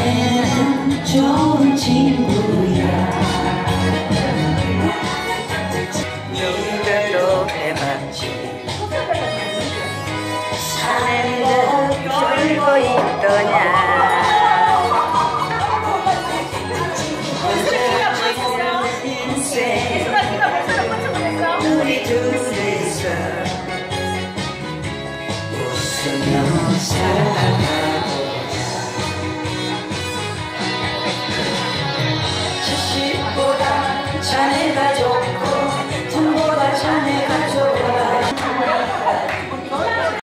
자네는 좋은 친구야. 사내는 졸고 있더냐. 우리 둘이서 웃으며 살아 shining bright.